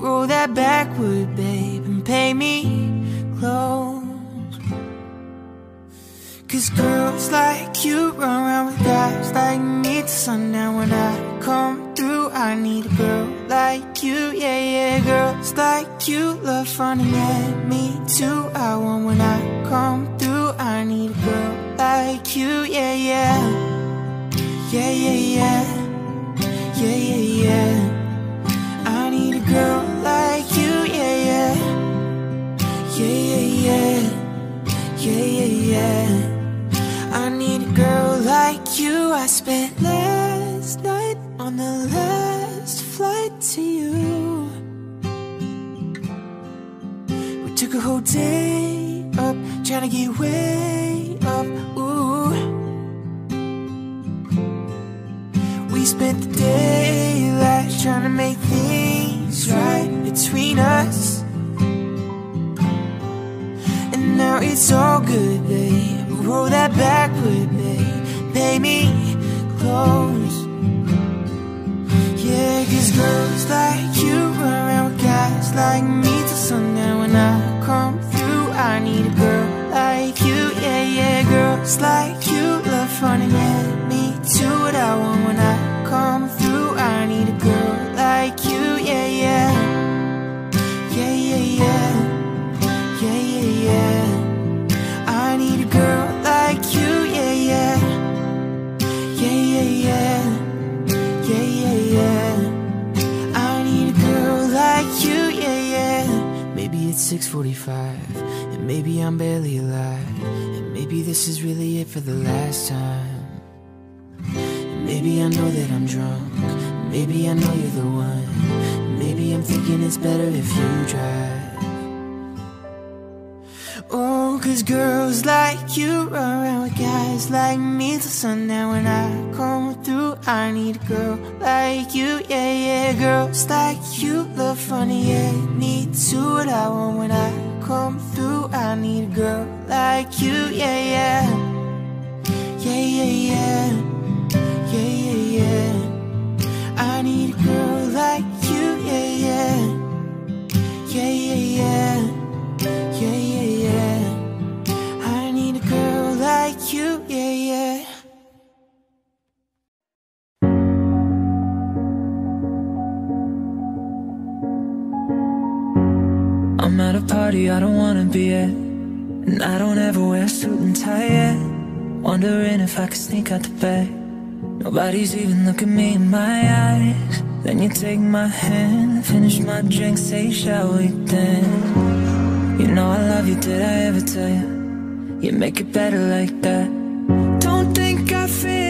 Roll that Backwood, babe, and pay me close. Cause girls like you run around with guys like me till sundown. When I come through, I need a girl like you, yeah, yeah. Girls like you love and yeah, me too. I want when I come through, I need a girl like you, yeah, yeah. Yeah, yeah, yeah. Yeah, yeah, yeah. Spent last night on the last flight to you. We took a whole day up, trying to get way up. Ooh. We spent the daylight trying to make things right between us. And now it's all good, babe. Roll that Backwood, babe. Pay me close. Yeah, cause girls like you around guys like me till sundown. When I come through, I need a girl like you. Yeah, yeah, girls like you love fun and 6:45, and maybe I'm barely alive, and maybe this is really it for the last time. And maybe I know that I'm drunk, maybe I know you're the one. Maybe I'm thinking it's better if you drive. Cause girls like you run around with guys like me till sundown. When I come through, I need a girl like you, yeah, yeah. Girls like you love funny, yeah. Need to what I want when I come through. I need a girl like you, yeah. Yeah, yeah, yeah. Yeah, I'm at a party I don't wanna be at And I don't ever wear a suit and tie yet. Wondering if I could sneak out the back. Nobody's even looking me in my eyes. Then you take my hand Finish my drink, say shall we dance? You know I love you, did I ever tell you You make it better like that. Don't think I fit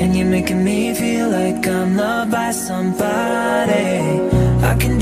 And you're making me feel like I'm loved by somebody. I can